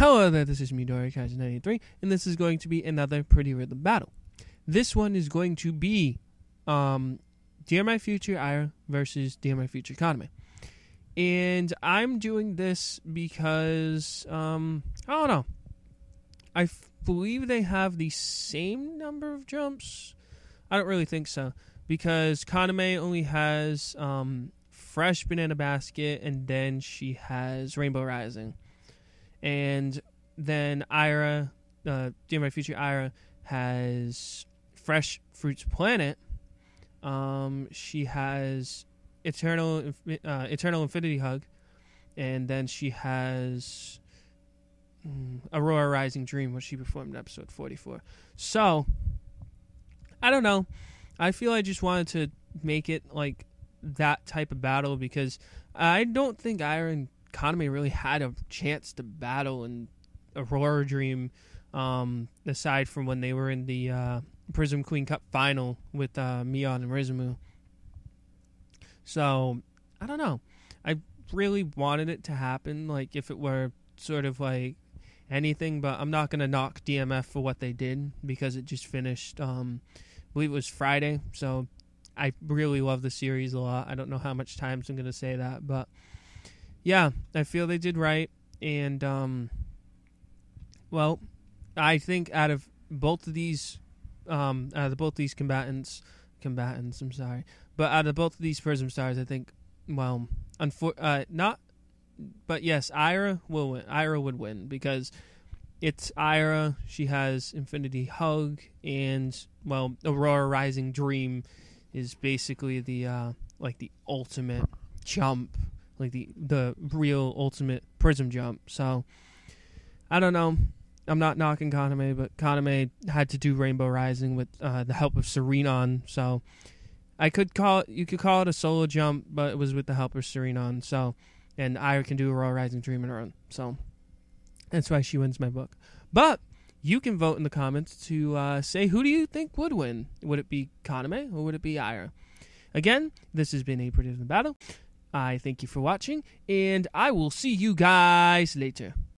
Hello there, this is Midorikaze 93, and this is going to be another Pretty Rhythm battle. This one is going to be um, Dear My Future Aira versus Dear My Future Kaname. And I'm doing this because, um, I don't know. I f- believe they have the same number of jumps. I don't really think so. Because Kaname only has um, Fresh Banana Basket, and then she has Rainbow Rising and then Aira, uh, Dear My Future Aira, has Fresh Fruits Planet. Um, she has Eternal uh, Eternal Infinity Hug, and then she has um, Aurora Rising Dream, which she performed in episode forty four. So I don't know. I feel I just wanted to make it like that type of battle because I don't think Aira Kaname really had a chance to battle in Aurora Dream, um, aside from when they were in the uh, Prism Queen Cup final with uh, Mion and Rizumu. So I don't know. I really wanted it to happen, like if it were sort of like anything, but I'm not gonna knock DMF for what they did because it just finished. Um, I believe it was Friday, so I really love the series a lot. I don't know how much times I'm gonna say that, but yeah, I feel they did right, and um, well, I think out of both of these, um, out of both these combatants, combatants, I'm sorry, but out of both of these Prism Stars, I think, well, unfor- uh, not, but yes, Aira will win. Aira would win because it's Aira. She has Infinity Hug, and well, Aurora Rising Dream is basically the uh, like the ultimate jump like the the real ultimate prism jump. So I don't know. I'm not knocking Kaname, but Kaname had to do Rainbow Rising with uh, the help of Serenon. So I could call it, you could call it a solo jump, but it was with the help of Serenon. So and I can do Aurora Rising Dream in her own. So that's why she wins my book. But you can vote in the comments to uh, say who do you think would win? Would it be Kaname or would it be Aira? Again, this has been a predictive battle. I thank you for watching, and I will see you guys later.